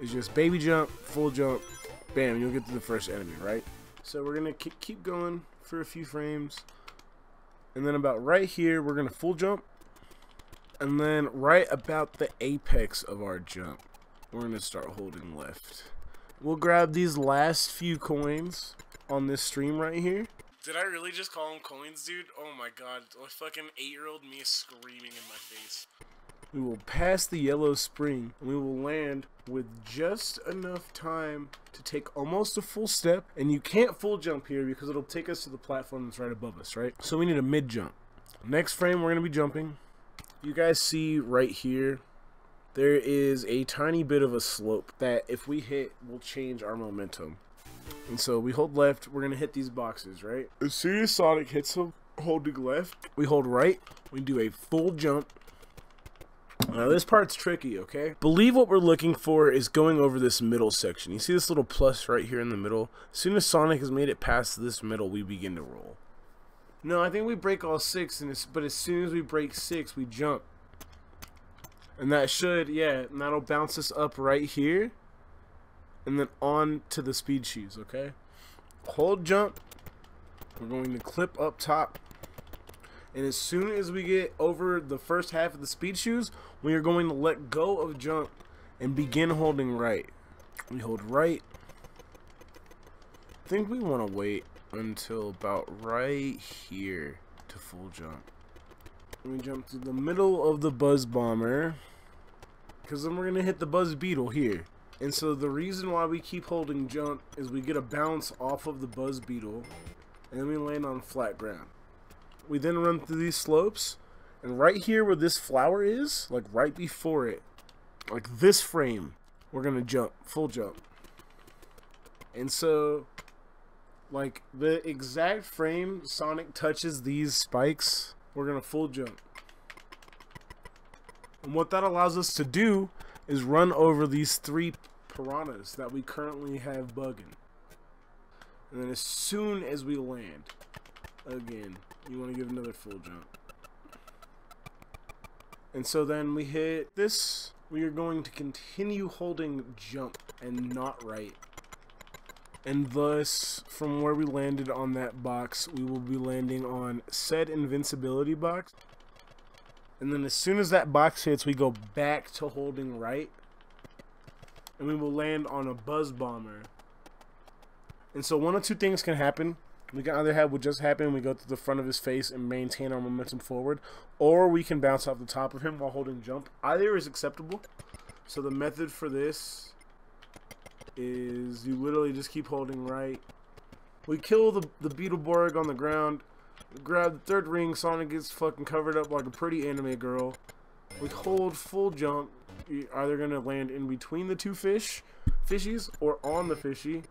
is just baby jump, full jump, bam, you'll get to the first enemy, right? So we're gonna keep going for a few frames. And then about right here, we're gonna full jump. And then right about the apex of our jump, we're gonna start holding left. We'll grab these last few coins on this stream right here. Did I really just call them coins, dude? Oh my god, a fucking eight-year-old me is screaming in my face. We will pass the yellow spring, and we will land with just enough time to take almost a full step. And you can't full jump here because it'll take us to the platform that's right above us, right? So we need a mid jump. Next frame, we're going to be jumping. You guys see right here, there is a tiny bit of a slope that if we hit will change our momentum. And so we hold left, we're going to hit these boxes, right? As soon as Sonic hits them, holding left, we hold right, we do a full jump, now this part's tricky, okay? Believe what we're looking for is going over this middle section. You see this little plus right here in the middle? As soon as Sonic has made it past this middle, we begin to roll. No, I think we break all six, and but as soon as we break six, we jump. And that should, yeah, and that'll bounce us up right here. And then on to the speed shoes, okay? Hold jump. We're going to clip up top. And as soon as we get over the first half of the speed shoes, we are going to let go of jump and begin holding right. We hold right. I think we want to wait until about right here to full jump. We jump to the middle of the Buzz Bomber. Because then we're going to hit the Buzz Beetle here. And so the reason why we keep holding jump is we get a bounce off of the Buzz Beetle. And then we land on flat ground. We then run through these slopes. And right here where this flower is, like right before it, like this frame, we're to jump, full jump. And so, like the exact frame Sonic touches these spikes, we're to full jump. And what that allows us to do is run over these three piranhas that we currently have bugging. And then as soon as we land, again, you want to give another full jump. And so then we hit this. We are going to continue holding jump and not right. And thus, from where we landed on that box, we will be landing on said invincibility box. And then as soon as that box hits, we go back to holding right. And we will land on a buzz bomber. And so one of two things can happen. We can either have what just happened, we go to the front of his face and maintain our momentum forward, or we can bounce off the top of him while holding jump. Either is acceptable. So the method for this is you literally just keep holding right. We kill the, the Beetleborg on the ground, grab the third ring, Sonic gets fucking covered up like a pretty anime girl. We hold full jump, you're either going to land in between the two fish, fishies, or on the fishy.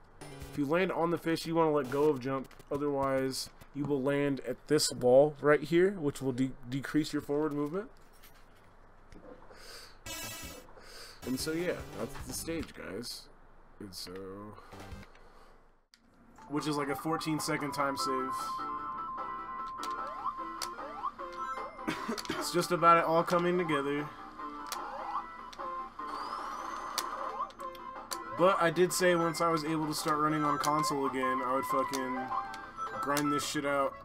If you land on the fish, you want to let go of jump. Otherwise, you will land at this wall right here, which will de decrease your forward movement. And so, yeah, that's the stage, guys. And so... Which is like a 14 second time save. it's just about it all coming together. But I did say once I was able to start running on console again, I would fucking grind this shit out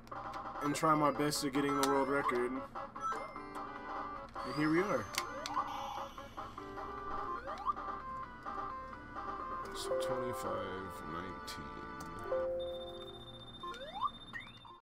and try my best at getting the world record. And here we are. So 25, 19.